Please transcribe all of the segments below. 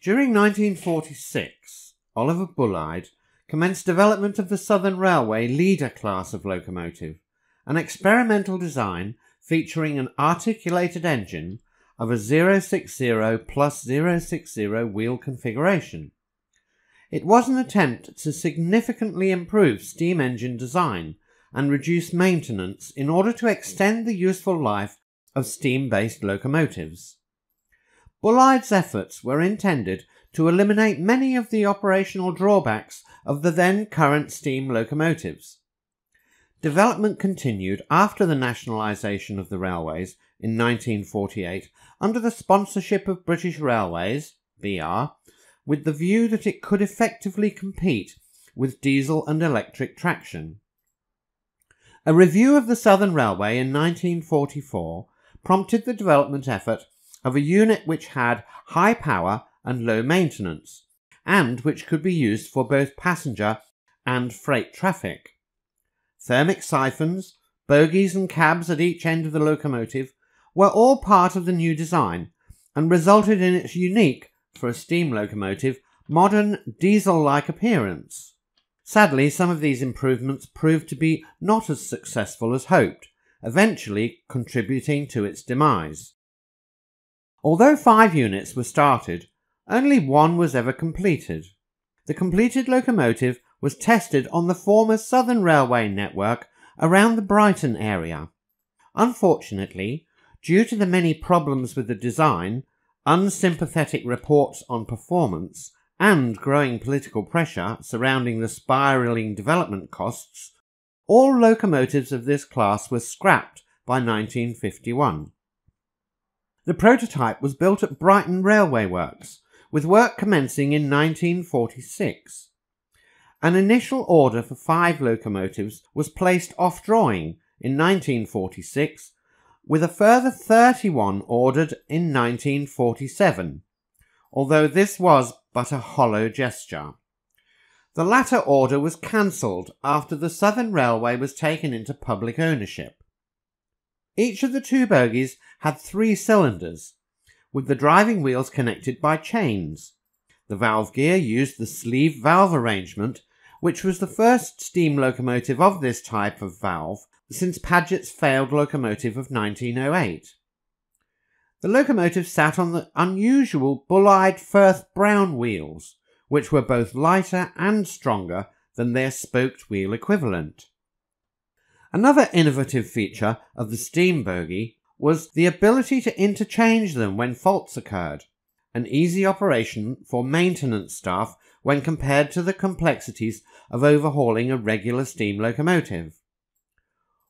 During 1946, Oliver Bulleid commenced development of the Southern Railway Leader class of locomotive, an experimental design featuring an articulated engine of a 060 plus 060 wheel configuration. It was an attempt to significantly improve steam engine design and reduce maintenance in order to extend the useful life of steam-based locomotives. Bulleid's efforts were intended to eliminate many of the operational drawbacks of the then current steam locomotives. Development continued after the nationalisation of the railways in 1948 under the sponsorship of British Railways, BR, with the view that it could effectively compete with diesel and electric traction. A review of the Southern Railway in 1944 prompted the development effort of a unit which had high power and low maintenance, and which could be used for both passenger and freight traffic. Thermic siphons, bogies, and cabs at each end of the locomotive were all part of the new design and resulted in its unique, for a steam locomotive, modern diesel like appearance. Sadly, some of these improvements proved to be not as successful as hoped, eventually contributing to its demise. Although five units were started, only one was ever completed. The completed locomotive was tested on the former Southern Railway network around the Brighton area. Unfortunately, due to the many problems with the design, unsympathetic reports on performance, and growing political pressure surrounding the spiralling development costs, all locomotives of this class were scrapped by 1951. The prototype was built at Brighton Railway Works, with work commencing in 1946. An initial order for five locomotives was placed off drawing in 1946, with a further 31 ordered in 1947, although this was but a hollow gesture. The latter order was cancelled after the Southern Railway was taken into public ownership. Each of the two bogies had three cylinders, with the driving wheels connected by chains. The valve gear used the sleeve valve arrangement, which was the first steam locomotive of this type of valve since Paget's failed locomotive of 1908. The locomotive sat on the unusual Bulleid Firth Brown wheels, which were both lighter and stronger than their spoked wheel equivalent. Another innovative feature of the steam bogie was the ability to interchange them when faults occurred, an easy operation for maintenance staff when compared to the complexities of overhauling a regular steam locomotive.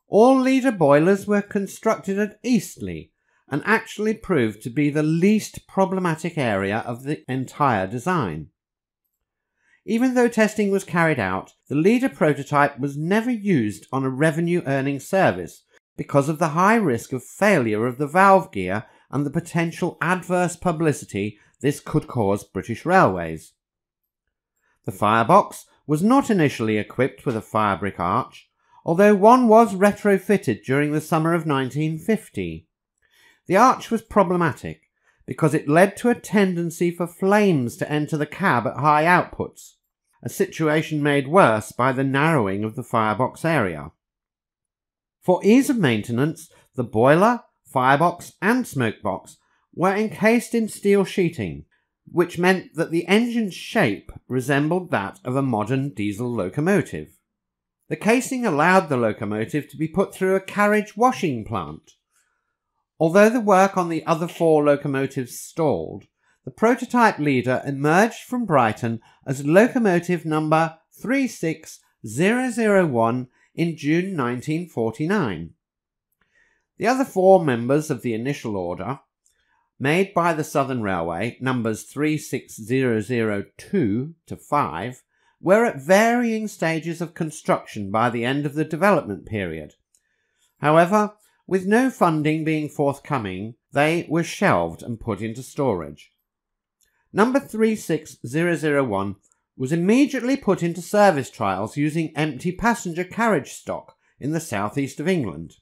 All leader boilers were constructed at Eastleigh and actually proved to be the least problematic area of the entire design. Even though testing was carried out, the leader prototype was never used on a revenue earning service because of the high risk of failure of the valve gear and the potential adverse publicity this could cause British Railways. The firebox was not initially equipped with a firebrick arch, although one was retrofitted during the summer of 1950. The arch was problematic because it led to a tendency for flames to enter the cab at high outputs, a situation made worse by the narrowing of the firebox area. For ease of maintenance, the boiler, firebox, and smokebox were encased in steel sheeting, which meant that the engine's shape resembled that of a modern diesel locomotive. The casing allowed the locomotive to be put through a carriage washing plant, Although the work on the other four locomotives stalled, the prototype leader emerged from Brighton as locomotive number 36001 in June 1949. The other four members of the initial order, made by the Southern Railway, numbers 36002 to 5, were at varying stages of construction by the end of the development period. However, with no funding being forthcoming, they were shelved and put into storage. Number 36001 was immediately put into service trials using empty passenger carriage stock in the southeast of England.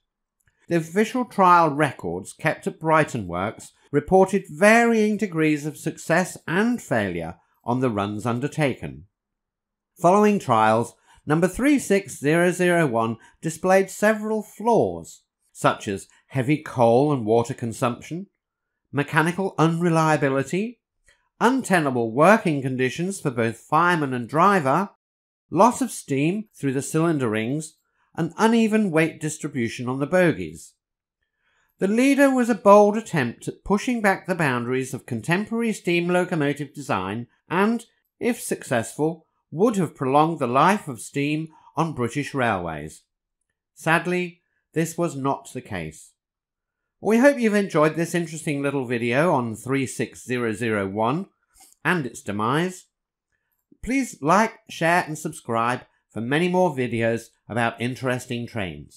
The official trial records kept at Brighton Works reported varying degrees of success and failure on the runs undertaken. Following trials, number 36001 displayed several flaws, such as heavy coal and water consumption, mechanical unreliability, untenable working conditions for both fireman and driver, loss of steam through the cylinder rings, and uneven weight distribution on the bogies. The leader was a bold attempt at pushing back the boundaries of contemporary steam locomotive design and, if successful, would have prolonged the life of steam on British railways. Sadly, this was not the case. We hope you've enjoyed this interesting little video on 36001 and its demise. Please like, share and subscribe for many more videos about interesting trains.